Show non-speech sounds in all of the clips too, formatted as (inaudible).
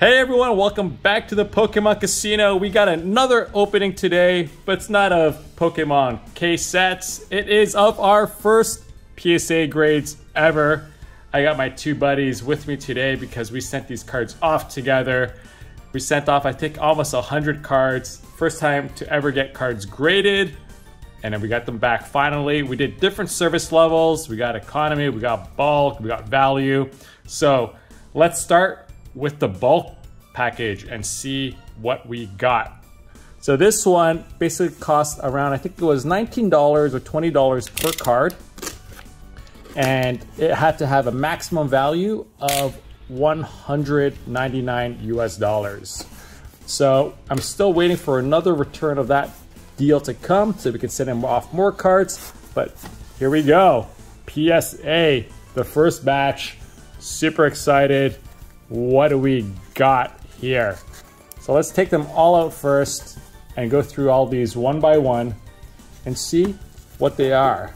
Hey everyone, welcome back to the Pokemon Casino. We got another opening today, but it's not of Pokemon K sets. It is of our first PSA grades ever. I got my two buddies with me today because we sent these cards off together. We sent off, I think, almost 100 cards. First time to ever get cards graded. And then we got them back finally. We did different service levels. We got economy, we got bulk, we got value. So let's start with the bulk package and see what we got. So this one basically cost around, I think it was $19 or $20 per card. And it had to have a maximum value of 199 US dollars. So I'm still waiting for another return of that deal to come so we can send him off more cards. But here we go. PSA, the first batch. Super excited. What do we got here? So let's take them all out first and go through all these one by one and see what they are.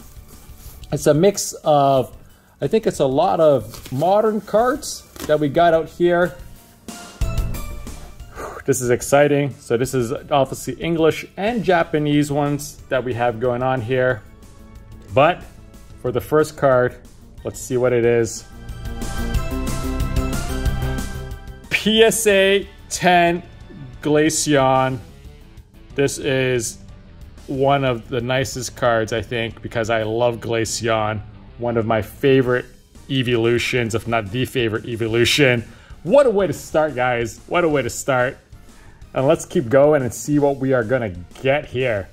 It's a mix of, I think it's a lot of modern cards that we got out here. This is exciting. So this is obviously English and Japanese ones that we have going on here. But for the first card, let's see what it is. PSA 10 Glaceon. This is one of the nicest cards, I think, because I love Glaceon. One of my favorite evolutions, if not the favorite evolution. What a way to start, guys. What a way to start. And let's keep going and see what we are gonna get here.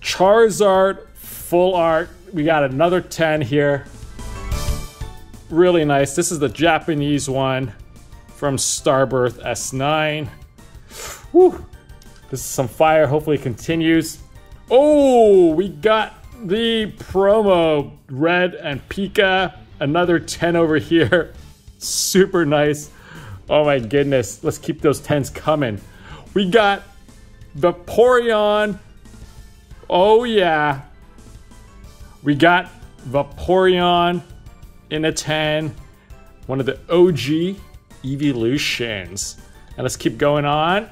Charizard, full art. We got another 10 here. Really nice. This is the Japanese one from Starbirth S9. Whew. This is some fire. Hopefully it continues. Oh, we got the promo Red and Pika. Another 10 over here. (laughs) Super nice. Oh my goodness. Let's keep those 10s coming. We got the Vaporeon. Oh yeah. We got Vaporeon in a 10. One of the OG evolutions. And let's keep going on.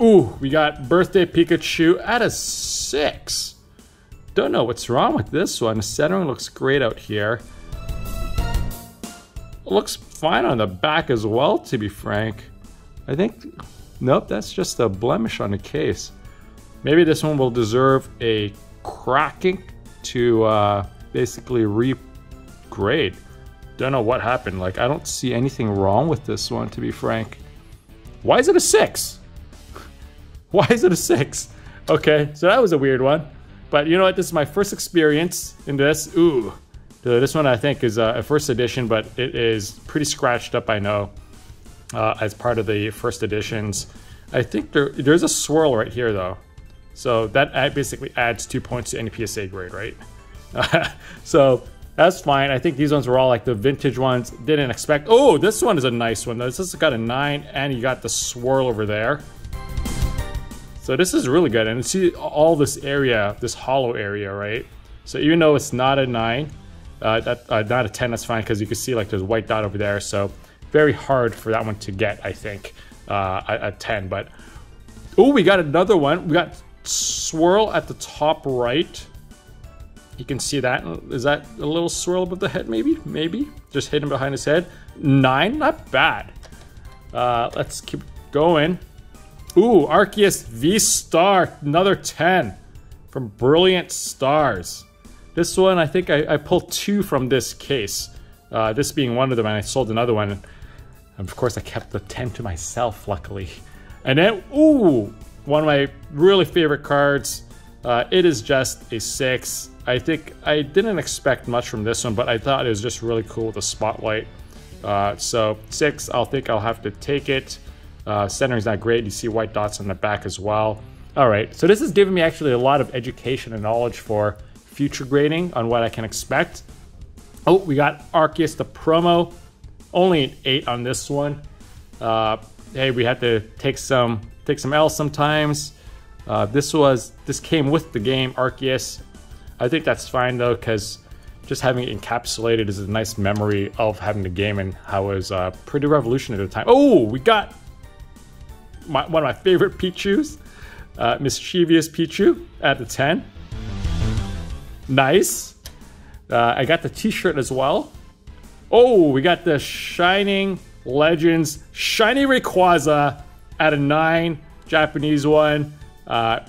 Ooh, we got Birthday Pikachu at a six. Don't know what's wrong with this one. The centering looks great out here. Looks fine on the back as well, to be frank. I think, nope, that's just a blemish on the case. Maybe this one will deserve a cracking to uh, basically regrade. Don't know what happened. Like, I don't see anything wrong with this one, to be frank. Why is it a six? (laughs) Why is it a six? Okay, so that was a weird one. But you know what? This is my first experience in this. Ooh. This one I think is a first edition, but it is pretty scratched up, I know, uh, as part of the first editions. I think there, there's a swirl right here, though. So that basically adds two points to any PSA grade, right? (laughs) so that's fine. I think these ones were all like the vintage ones. Didn't expect. Oh, this one is a nice one. This has got a nine, and you got the swirl over there. So this is really good. And see all this area, this hollow area, right? So even though it's not a nine, uh, that, uh, not a 10, that's fine because you can see like there's a white dot over there. So very hard for that one to get, I think, uh, a, a 10. But, oh, we got another one. We got swirl at the top right. You can see that. Is that a little swirl above the head, maybe? Maybe. Just hidden behind his head. Nine, not bad. Uh, let's keep going. Ooh, Arceus V-Star, another 10 from Brilliant Stars. This one, I think I, I pulled two from this case. Uh, this being one of them, and I sold another one. And of course, I kept the 10 to myself, luckily. And then, ooh, one of my really favorite cards. Uh, it is just a 6. I think I didn't expect much from this one, but I thought it was just really cool with the spotlight. Uh, so six, I'll think I'll have to take it. Uh, centering's not great. You see white dots on the back as well. All right, so this has given me actually a lot of education and knowledge for future grading on what I can expect. Oh, we got Arceus, the promo. Only an eight on this one. Uh, hey, we had to take some take some L sometimes. Uh, this was this came with the game Arceus. I think that's fine though, because just having it encapsulated is a nice memory of having the game and how it was uh, pretty revolutionary at the time. Oh, we got my, one of my favorite Pichus, uh, Mischievous Pichu at the 10. Nice. Uh, I got the t-shirt as well. Oh, we got the Shining Legends Shiny Rayquaza at a 9. Japanese one. Uh,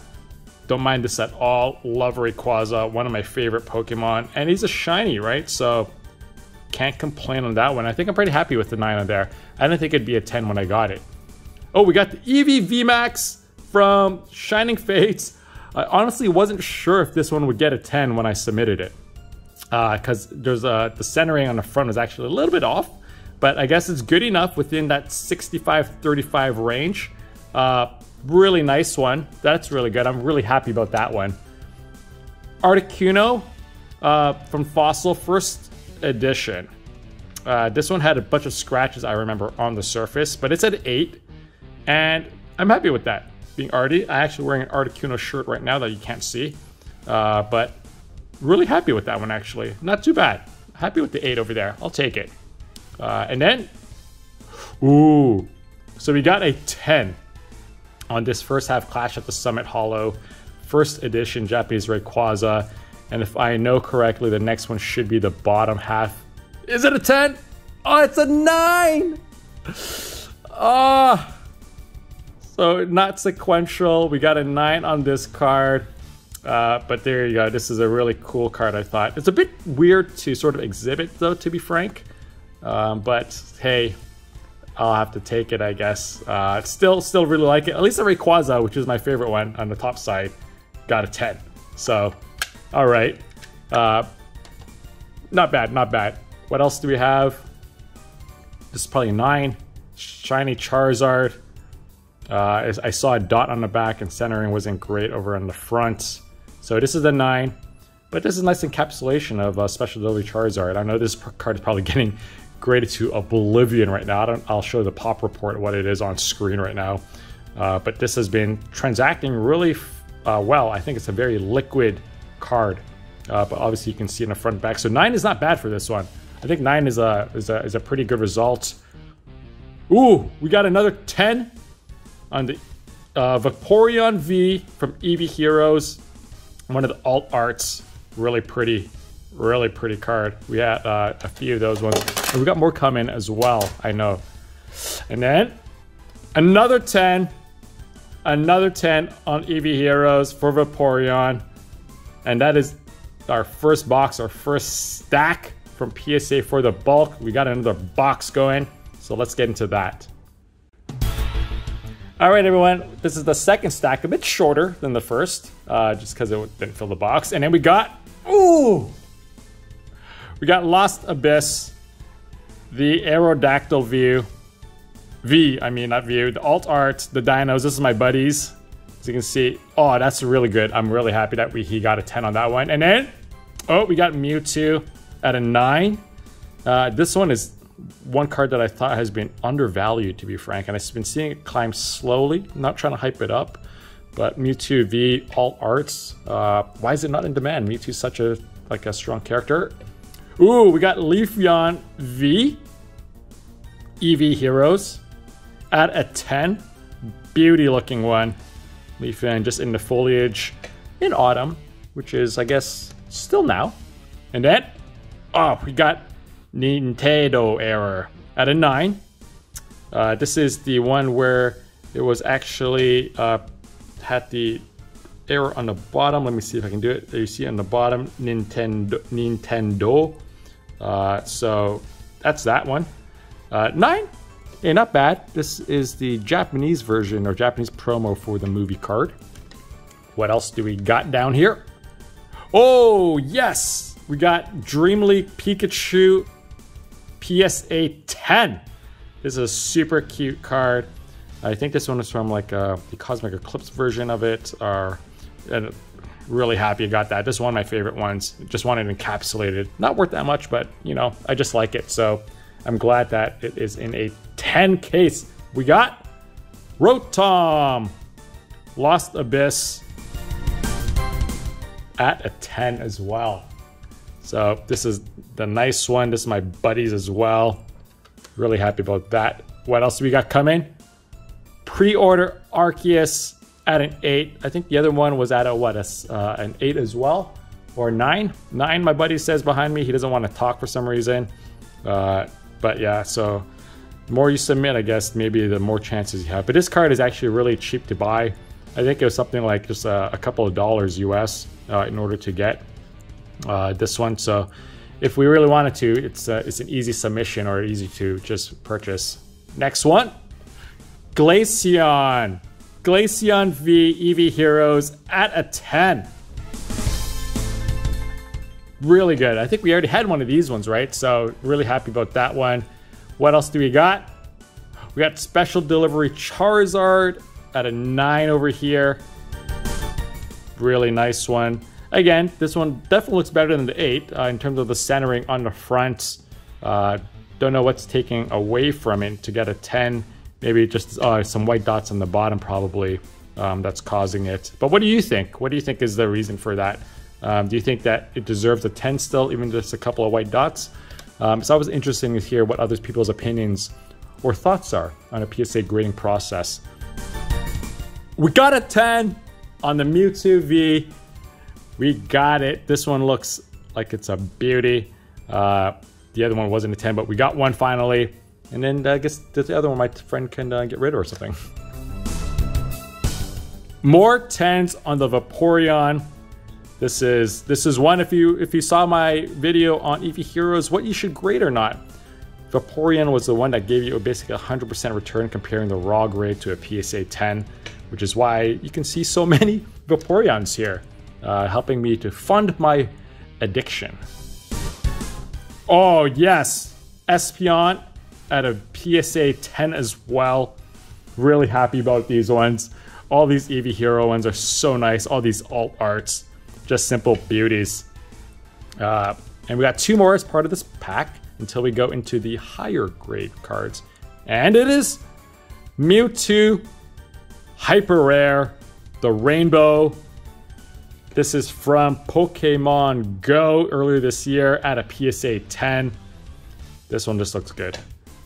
don't mind this at all. Love Rayquaza, one of my favorite Pokemon. And he's a shiny, right? So can't complain on that one. I think I'm pretty happy with the 9 on there. I didn't think it'd be a 10 when I got it. Oh, we got the Eevee VMAX from Shining Fates. I honestly wasn't sure if this one would get a 10 when I submitted it. Because uh, there's a, the centering on the front was actually a little bit off. But I guess it's good enough within that 65-35 range. Uh, really nice one. That's really good. I'm really happy about that one. Articuno uh, from Fossil, first edition. Uh, this one had a bunch of scratches, I remember, on the surface, but it's at 8. And I'm happy with that. Being Artie, I'm actually wearing an Articuno shirt right now that you can't see. Uh, but really happy with that one, actually. Not too bad. Happy with the 8 over there. I'll take it. Uh, and then, ooh. So we got a 10 on this first half Clash at the Summit Hollow, first edition Japanese Rayquaza. And if I know correctly, the next one should be the bottom half. Is it a 10? Oh, it's a 9! Ah. Oh. So not sequential. We got a 9 on this card. Uh, but there you go. This is a really cool card, I thought. It's a bit weird to sort of exhibit, though, to be frank. Um, but hey, I'll have to take it, I guess. Uh, still, still really like it. At least the Rayquaza, which is my favorite one on the top side, got a 10. So, all right. Uh, not bad, not bad. What else do we have? This is probably 9. Shiny Charizard. Uh, I saw a dot on the back and centering wasn't great over on the front. So this is the 9. But this is a nice encapsulation of uh, Special Delivery Charizard. I know this card is probably (laughs) getting graded to oblivion right now. I will show the pop report what it is on screen right now. Uh, but this has been transacting really uh, well. I think it's a very liquid card. Uh, but obviously you can see in the front back. So 9 is not bad for this one. I think 9 is a, is a, is a pretty good result. Ooh, we got another 10 on the uh, Vaporeon V from Eevee Heroes. One of the alt arts. Really pretty really pretty card. We had uh, a few of those ones. And we got more coming as well, I know. And then another 10. Another 10 on Eevee Heroes for Vaporeon. And that is our first box, our first stack from PSA for the bulk. We got another box going. So let's get into that. All right, everyone, this is the second stack, a bit shorter than the first, uh, just because it didn't fill the box. And then we got, ooh, we got Lost Abyss, the Aerodactyl view, V, I mean, not view, the alt art, the dinos. This is my buddies. As you can see, oh, that's really good. I'm really happy that we he got a 10 on that one. And then, oh, we got Mewtwo at a 9. Uh, this one is one card that I thought has been undervalued, to be frank, and I've been seeing it climb slowly. I'm not trying to hype it up, but Mewtwo V alt arts. Uh, why is it not in demand? Mewtwo's such a like a strong character, Ooh, we got Leafeon V. Eevee Heroes at a 10. Beauty looking one. Leafeon just in the foliage in autumn, which is, I guess, still now. And then, oh, we got Nintendo Error at a 9. Uh, this is the one where it was actually uh, had the error on the bottom. Let me see if I can do it. There you see on the bottom, Nintendo, Nintendo uh, so that's that one. Uh, nine, yeah, not bad. This is the Japanese version or Japanese promo for the movie card. What else do we got down here? Oh, yes! We got Dream League Pikachu PSA 10. This is a super cute card. I think this one is from like uh, the Cosmic Eclipse version of it, or and really happy I got that. This is one of my favorite ones. Just wanted encapsulated. Not worth that much, but you know, I just like it. So I'm glad that it is in a 10 case. We got Rotom, Lost Abyss at a 10 as well. So this is the nice one. This is my buddies as well. Really happy about that. What else we got coming? Pre-order Arceus at an 8. I think the other one was at a what, a, uh, an 8 as well? Or 9? 9, my buddy says behind me. He doesn't want to talk for some reason. Uh, but yeah, so the more you submit, I guess, maybe the more chances you have. But this card is actually really cheap to buy. I think it was something like just a, a couple of dollars US uh, in order to get uh, this one. So if we really wanted to, it's, uh, it's an easy submission or easy to just purchase. Next one, Glaceon. Glaceon V Eevee Heroes at a 10. Really good. I think we already had one of these ones, right? So really happy about that one. What else do we got? We got special delivery Charizard at a 9 over here. Really nice one. Again, this one definitely looks better than the 8 uh, in terms of the centering on the front. Uh, don't know what's taking away from it to get a 10. Maybe just uh, some white dots on the bottom probably um, that's causing it. But what do you think? What do you think is the reason for that? Um, do you think that it deserves a 10 still, even just a couple of white dots? Um, it's always interesting to hear what other people's opinions or thoughts are on a PSA grading process. We got a 10 on the Mewtwo V. We got it. This one looks like it's a beauty. Uh, the other one wasn't a 10, but we got one finally. And then I guess the other one my friend can uh, get rid of or something. (laughs) More 10s on the Vaporeon. This is this is one if you if you saw my video on Eevee Heroes, what you should grade or not. Vaporeon was the one that gave you a basically 100% return comparing the raw grade to a PSA 10, which is why you can see so (laughs) many Vaporeons here, uh, helping me to fund my addiction. Oh yes, Espeon at a PSA 10 as well. Really happy about these ones. All these Eevee Hero ones are so nice. All these alt arts just simple beauties. Uh, and we got two more as part of this pack until we go into the higher grade cards. And it is Mewtwo Hyper Rare, the Rainbow. This is from Pokemon Go earlier this year at a PSA 10. This one just looks good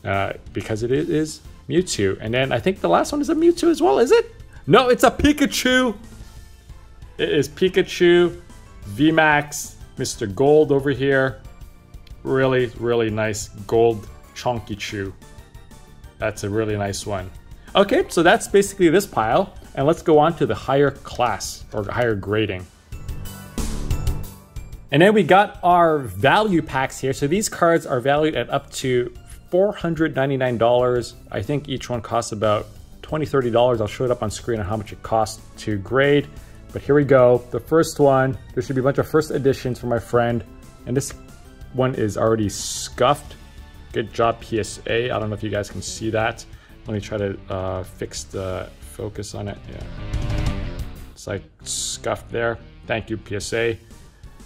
uh, because it is Mewtwo. And then I think the last one is a Mewtwo as well, is it? No, it's a Pikachu. It is Pikachu, VMAX, Mr. Gold over here. Really, really nice gold chunky chew. That's a really nice one. Okay, so that's basically this pile. And let's go on to the higher class or higher grading. And then we got our value packs here. So these cards are valued at up to $499. I think each one costs about $20, $30. I'll show it up on screen on how much it costs to grade. But here we go. The first one, there should be a bunch of first editions for my friend. And this one is already scuffed. Good job, PSA. I don't know if you guys can see that. Let me try to uh, fix the focus on it. Yeah. It's like scuffed there. Thank you, PSA.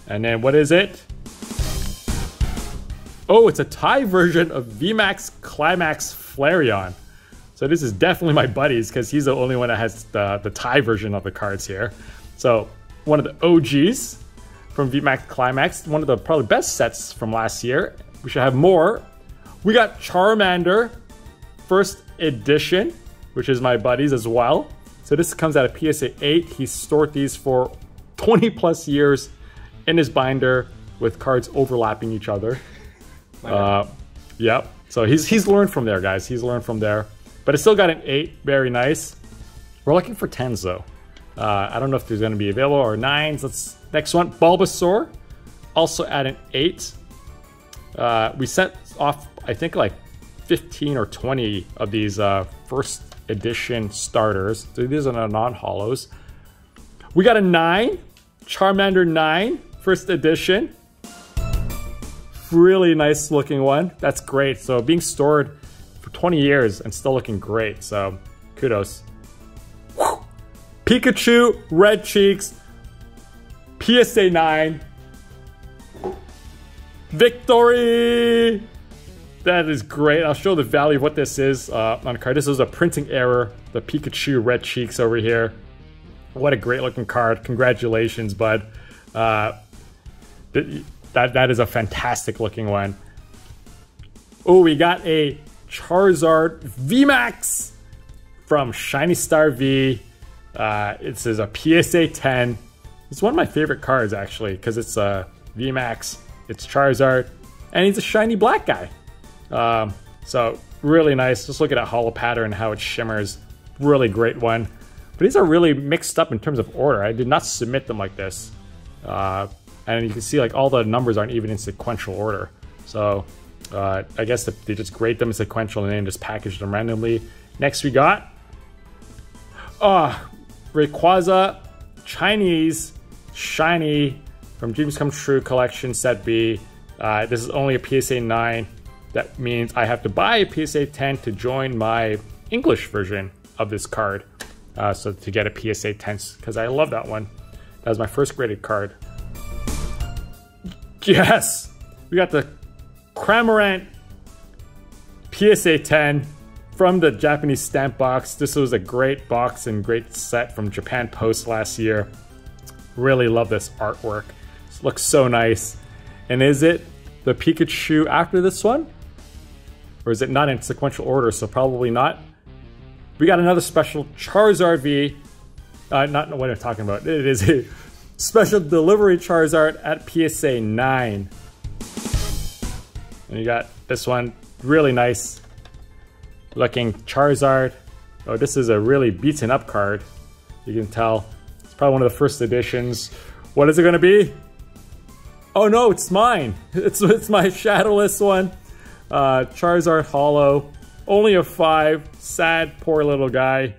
And then what is it? Oh, it's a Thai version of VMAX Climax Flareon. So this is definitely my buddy's because he's the only one that has the, the Thai version of the cards here. So one of the OGs from VMAX Climax, one of the probably best sets from last year. We should have more. We got Charmander, first edition, which is my buddy's as well. So this comes out of PSA 8. He stored these for 20 plus years in his binder with cards overlapping each other. Uh, yep. So he's he's learned from there, guys. He's learned from there. But it still got an 8. Very nice. We're looking for 10s, though. Uh, I don't know if there's going to be available or 9s. Let's Next one, Bulbasaur. Also at an 8. Uh, we sent off, I think, like 15 or 20 of these uh, first edition starters. So these are non-hollows. We got a 9. Charmander nine, first edition. Really nice looking one. That's great. So being stored for 20 years and still looking great. So kudos. Whew. Pikachu, red cheeks, PSA 9. Victory! That is great. I'll show the value of what this is uh, on a card. This is a printing error. The Pikachu red cheeks over here. What a great looking card. Congratulations, bud. Uh, that, that is a fantastic looking one. Oh, we got a Charizard VMAX from Shiny Star V. Uh, this is a PSA 10. It's one of my favorite cards actually because it's a VMAX, it's Charizard, and he's a shiny black guy. Um, so really nice. Just look at that hollow pattern, how it shimmers. Really great one. But these are really mixed up in terms of order. I did not submit them like this. Uh, and you can see like all the numbers aren't even in sequential order. So uh, I guess they just grade them in sequential and then just package them randomly. Next we got uh, Rayquaza Chinese Shiny from Dreams Come True Collection Set B. Uh, this is only a PSA 9. That means I have to buy a PSA 10 to join my English version of this card. Uh, so to get a PSA 10, because I love that one. That was my first graded card. (laughs) Yes! We got the Cramorant PSA 10 from the Japanese stamp box. This was a great box and great set from Japan Post last year. Really love this artwork. This looks so nice. And is it the Pikachu after this one? Or is it not in sequential order, so probably not? We got another special Charizard V. Uh, not know what I'm talking about. It is a (laughs) special delivery Charizard at PSA 9. And you got this one, really nice looking Charizard. Oh, this is a really beaten up card. You can tell. It's probably one of the first editions. What is it gonna be? Oh no, it's mine. (laughs) It's, it's my Shadowless one. Uh, Charizard Hollow. Only a five. Sad, poor little guy.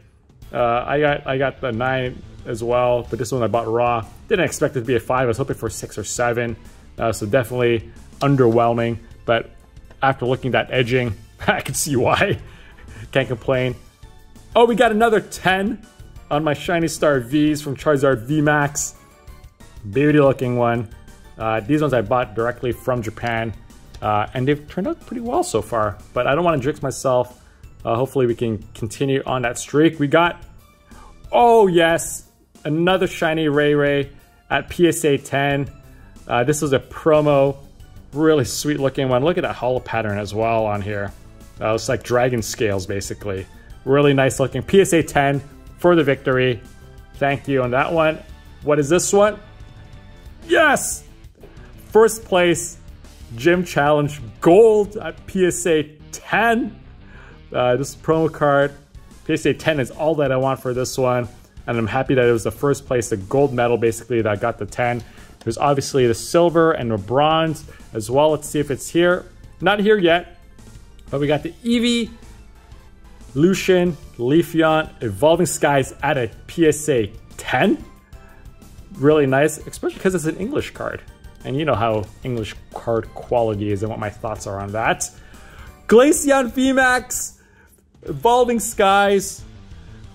Uh, I got I got the nine as well, but this one I bought raw. Didn't expect it to be a five. I was hoping for six or seven. Uh, so definitely underwhelming. But after looking at that edging, (laughs) I can see why. (laughs) Can't complain. Oh, we got another 10 on my Shiny Star Vs from Charizard VMAX. Beauty looking one. Uh, these ones I bought directly from Japan. Uh, and they've turned out pretty well so far. But I don't want to jinx myself. Uh, hopefully we can continue on that streak. We got, oh yes, another shiny Ray Ray at PSA 10. Uh, this was a promo, really sweet looking one. Look at that hollow pattern as well on here. Uh, it's like dragon scales basically. Really nice looking. PSA 10 for the victory. Thank you on that one. What is this one? Yes! First place Gym Challenge Gold at PSA 10. Uh, this promo card. PSA 10 is all that I want for this one. And I'm happy that it was the first place, the gold medal basically that got the 10. There's obviously the silver and the bronze as well. Let's see if it's here. Not here yet, but we got the Eevee, Lucian, Leafeon, Evolving Skies at a PSA 10. Really nice, especially because it's an English card. And you know how English card quality is and what my thoughts are on that. Glaceon VMAX, Evolving Skies,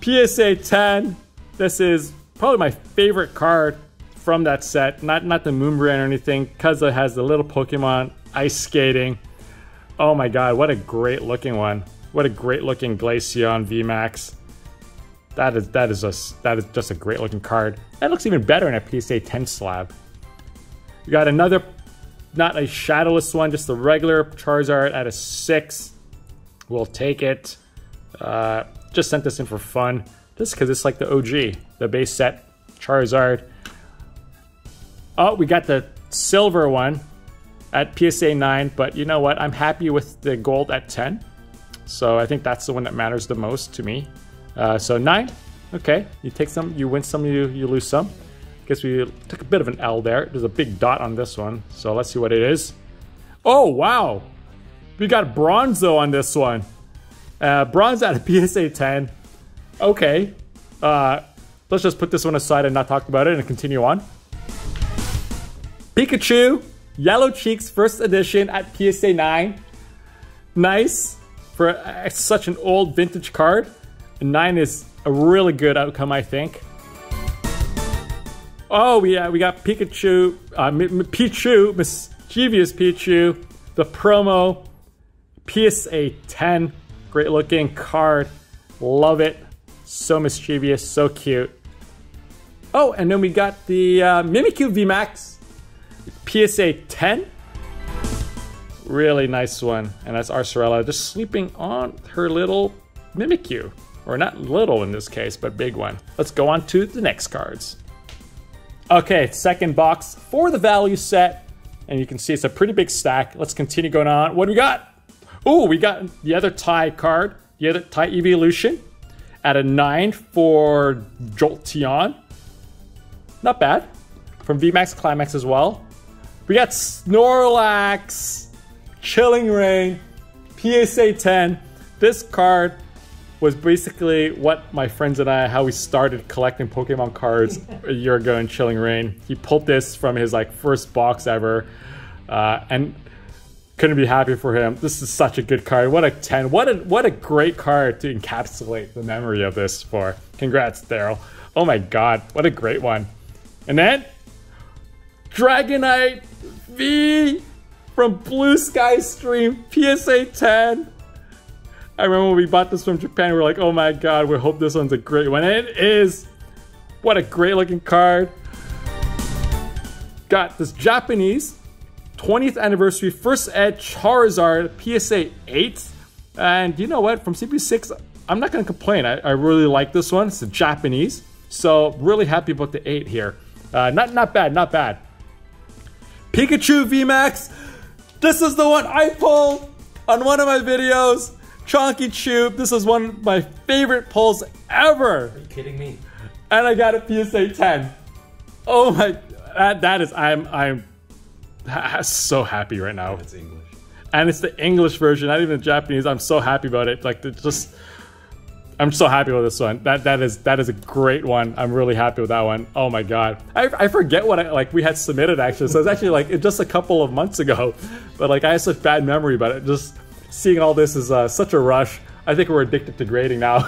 PSA 10. This is probably my favorite card from that set. Not not the Moonbreon or anything, because it has the little Pokemon ice skating. Oh my god, what a great looking one. What a great looking Glaceon VMAX. That is that is just that is just a great looking card. That looks even better in a PSA 10 slab. We got another, not a shadowless one, just the regular Charizard at a six. We'll take it. Uh, just sent this in for fun, just because it's like the OG, the base set Charizard. Oh, we got the silver one at PSA 9, but you know what? I'm happy with the gold at 10. So I think that's the one that matters the most to me. Uh, so 9, okay. You take some, you win some, you, you lose some. Guess we took a bit of an L there. There's a big dot on this one. So let's see what it is. Oh, wow. We got Bronzo on this one. Uh, bronze at a PSA 10. Okay. Uh, let's just put this one aside and not talk about it and continue on. Pikachu, Yellow Cheeks first edition at PSA 9. Nice for such an old vintage card. 9 is a really good outcome, I think. Oh, we, uh, we got Pikachu, uh, M Pichu, Mischievous Pichu, the promo, PSA 10. Great looking card. Love it. So mischievous, so cute. Oh, and then we got the uh, Mimikyu VMAX PSA 10. Really nice one. And that's Arcerella just sleeping on her little Mimikyu. Or not little in this case, but big one. Let's go on to the next cards. Okay, second box for the value set. And you can see it's a pretty big stack. Let's continue going on. What do we got? Oh, we got the other Thai card, the other Thai evolution at a 9 for Jolteon. Not bad. From VMAX Climax as well. We got Snorlax, Chilling Reign, PSA 10. This card was basically what my friends and I, how we started collecting Pokemon cards (laughs) a year ago in Chilling Reign. He pulled this from his like first box ever. Uh, and couldn't be happy for him. This is such a good card. What a 10. What a what a great card to encapsulate the memory of this for. Congrats, Daryl. Oh my god, what a great one. And then Dragonite V from Blue Sky Stream PSA 10. I remember when we bought this from Japan, we were like, oh my god, we hope this one's a great one. And it is. What a great looking card. Got this Japanese 20th anniversary first ed Charizard PSA 8. And you know what? From CP6, I'm not going to complain. I, I, really like this one. It's a Japanese. So really happy about the 8 here. Uh, not, not bad, not bad. Pikachu VMAX. This is the one I pulled on one of my videos. Chonky Chew. This is one of my favorite pulls ever. Are you kidding me? And I got a PSA 10. Oh my, that, that is, I'm, I'm (laughs) so happy right now. It's English. And it's the English version, not even the Japanese. I'm so happy about it. Like just I'm so happy with this one. That that is that is a great one. I'm really happy with that one. Oh my god. I, I forget what I like we had submitted actually. So it's actually like just a couple of months ago. (laughs) But like I have such bad memory about it. Just seeing all this is uh, such a rush. I think we're addicted to grading now.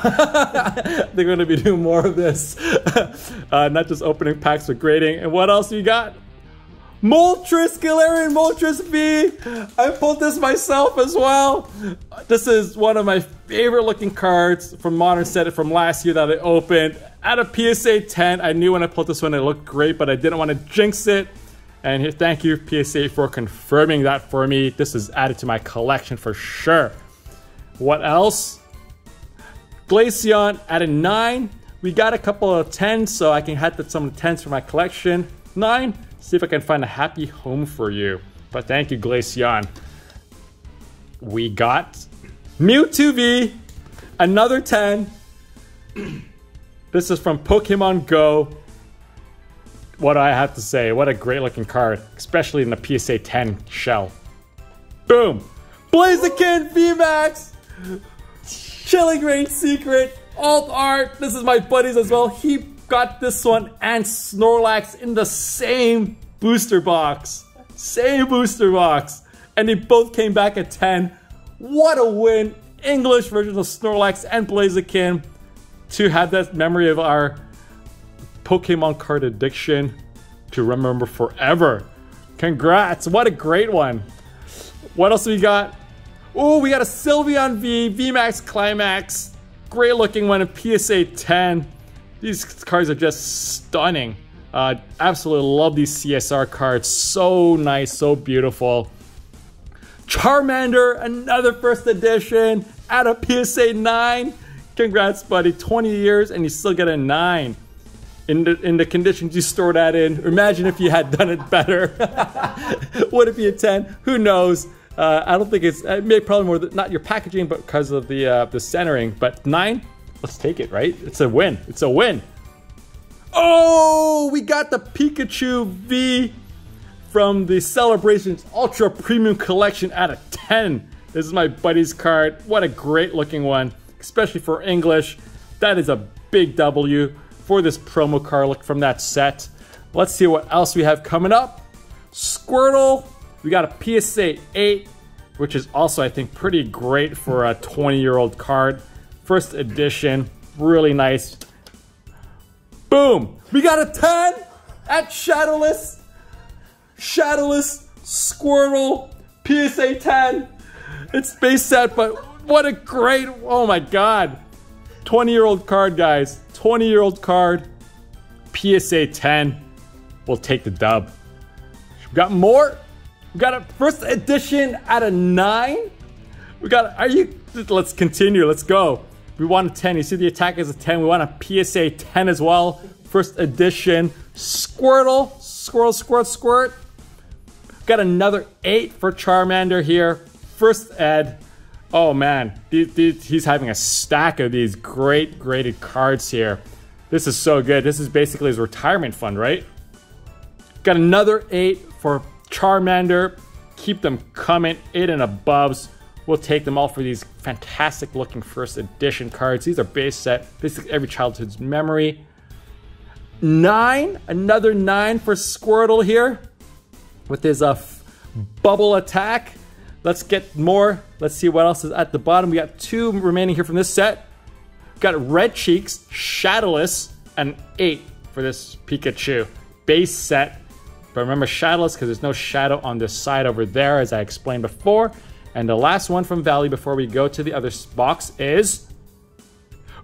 They're going to be doing more of this. (laughs) uh, not just opening packs with grading. And what else you got? Moltres, Galarian Moltres V. I pulled this myself as well. This is one of my favorite looking cards from Modern Set from last year that I opened. At a PSA 10, I knew when I pulled this one it looked great, but I didn't want to jinx it. And thank you PSA for confirming that for me. This is added to my collection for sure. What else? Glaceon at a 9. We got a couple of 10s, so I can add some of the 10s for my collection. 9. See if I can find a happy home for you. But thank you, Glaceon. We got Mewtwo V, another 10. (clears throat) this is from Pokemon Go. What do I have to say? What a great looking card, especially in the PSA 10 shell. Boom! Blaziken VMAX! Chilling Reign Secret, alt art. This is my buddies as well. He got this one and Snorlax in the same booster box. Same booster box. And they both came back at 10. What a win. English version of Snorlax and Blaziken to have that memory of our Pokemon card addiction to remember forever. Congrats. What a great one. What else we got? Oh, we got a Sylveon V, VMAX Climax. Great looking one, a PSA 10. These cards are just stunning. Uh, absolutely love these CSR cards. So nice, so beautiful. Charmander, another first edition at a PSA 9. Congrats, buddy. 20 years and you still get a 9. In the, in the conditions you store that in, imagine if you had done it better. (laughs) Would it be a 10? Who knows? Uh, I don't think it's, it may probably more, not your packaging, but because of the, uh, the centering. But 9, let's take it, right? It's a win. It's a win. Oh, we got the Pikachu V from the Celebrations Ultra Premium Collection out of 10. This is my buddy's card. What a great looking one, especially for English. That is a big W for this promo card look from that set. Let's see what else we have coming up. Squirtle, we got a PSA 8, which is also, I think, pretty great for a 20 year old card. First edition, really nice. Boom! We got a 10 at Shadowless. Shadowless Squirtle PSA 10. It's base set, but what a great, oh my god. 20 year old card, guys. 20 year old card. PSA 10 We'll take the dub. We got more. We got a first edition out of nine. We got, are you, let's continue, let's go. We want a 10, you see the attack is a 10. We want a PSA 10 as well. First edition, Squirtle, Squirrel, Squirt, Squirt. Got another eight for Charmander here. First ed. Oh man, he's having a stack of these great graded cards here. This is so good. This is basically his retirement fund, right? Got another eight for Charmander. Keep them coming, eight and aboves. We'll take them all for these fantastic looking first edition cards. These are base set, basically every childhood's memory. Nine, another nine for Squirtle here with his uh, bubble attack. Let's get more. Let's see what else is at the bottom. We got two remaining here from this set. Got Red Cheeks, Shadowless, and eight for this Pikachu. Base set. But remember Shadowless because there's no shadow on this side over there as I explained before. And the last one from Valley before we go to the other box is...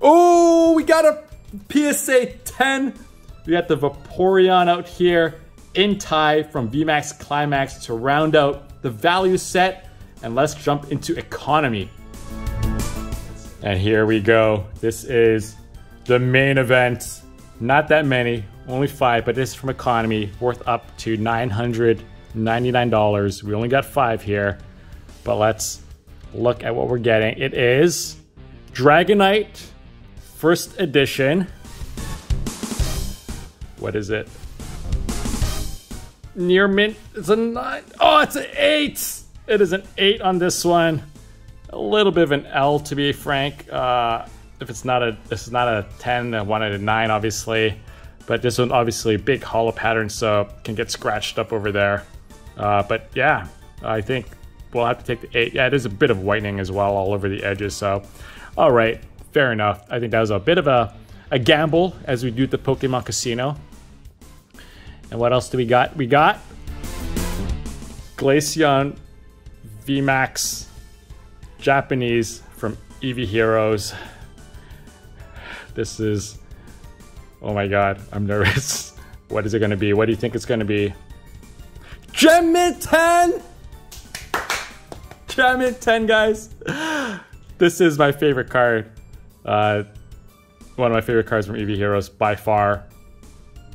Oh, we got a PSA 10. We got the Vaporeon out here in Thai from VMAX Climax to round out the value set. And let's jump into economy. And here we go. This is the main event. Not that many, only five, but this is from economy, worth up to $999. We only got five here. But let's look at what we're getting. It is Dragonite First Edition. What is it? Near mint. It's a nine. Oh, it's an eight. It is an eight on this one. A little bit of an L to be frank. Uh, if it's not a, this is not a 10, I wanted a nine, obviously. But this one, obviously, big hollow pattern, so can get scratched up over there. Uh, but yeah, I think we'll have to take the eight. Yeah, there's a bit of whitening as well all over the edges. So, all right, fair enough. I think that was a bit of a, a gamble as we do the Pokemon Casino. And what else do we got? We got Glaceon VMAX Japanese from Eevee Heroes. This is, oh my god, I'm nervous. (laughs) what is it going to be? What do you think it's going to be? Gem 10! (laughs) Damn it, 10 guys. This is my favorite card. Uh, one of my favorite cards from Eevee Heroes by far.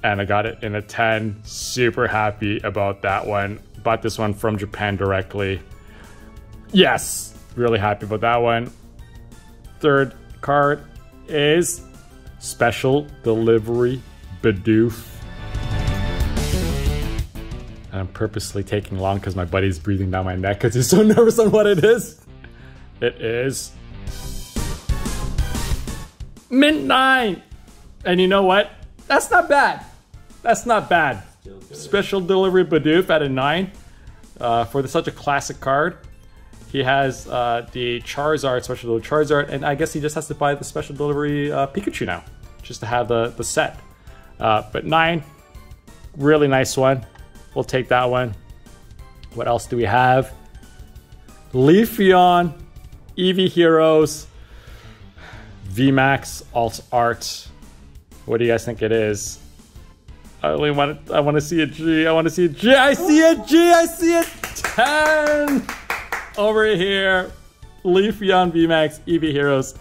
And I got it in a 10. Super happy about that one. Bought this one from Japan directly. Yes, really happy about that one. Third card is Special Delivery Bidoof. And I'm purposely taking long because my buddy's breathing down my neck because he's so (laughs) nervous on what it is. It is 9. And you know what? That's not bad. That's not bad. Special delivery Bidoof at a 9 uh, for the, such a classic card. He has uh, the Charizard, special delivery Charizard, and I guess he just has to buy the special delivery uh, Pikachu now, just to have the, the set. Uh, but 9, really nice one. We'll take that one. What else do we have? Leafeon, Eevee Heroes, VMAX Alt Art. What do you guys think it is? I only want I want to see a G. I want to see a G. I see a G. I see a 10 over here. Leafeon VMAX Eevee Heroes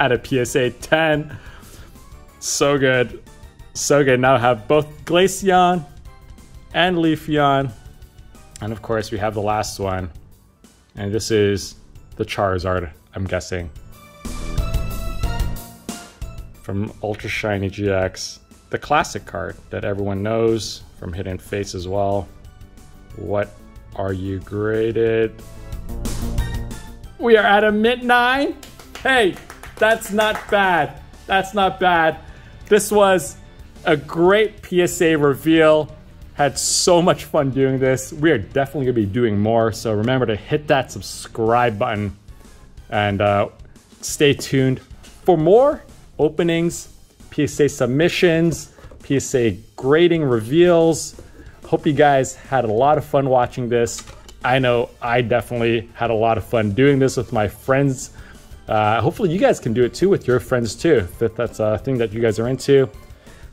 at a PSA 10. So good. So good. Now have both Glaceon and Leafeon. And of course, we have the last one. And this is the Charizard, I'm guessing. From Ultra Shiny GX. The classic card that everyone knows from Hidden Fates as well. What are you graded? We are at a mid 9. Hey, that's not bad. That's not bad. This was a great PSA reveal. Had so much fun doing this. We are definitely gonna be doing more. So remember to hit that subscribe button and uh, stay tuned for more openings, PSA submissions, PSA grading reveals. Hope you guys had a lot of fun watching this. I know I definitely had a lot of fun doing this with my friends. Uh, hopefully you guys can do it too with your friends too, if that's a thing that you guys are into.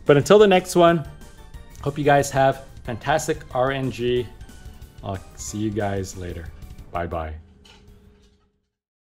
But until the next one, hope you guys have fantastic RNG I'll see you guys later. Bye bye.